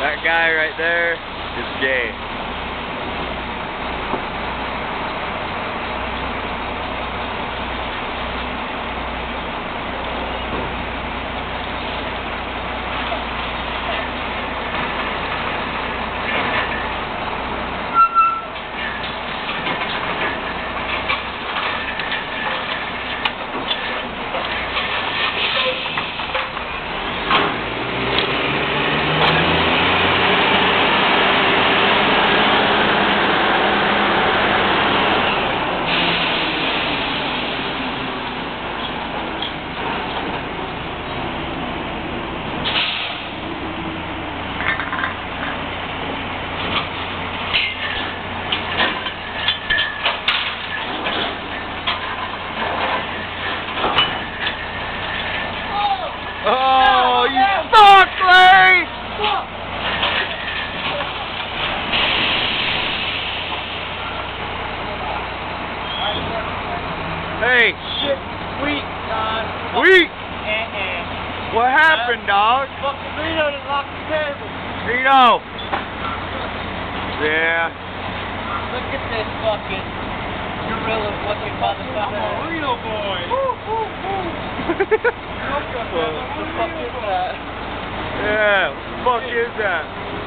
That guy right there is gay. Oh, you suck, Clay! Hey, Shit, sweet, Don. weak! Uh-uh. What happened, dog? Uh, fucking Reno done locked the table. Reno! Yeah. Look at this fucking gorilla fucking motherfucker. Reno boy. What the fuck is that? yeah, what the fuck is that?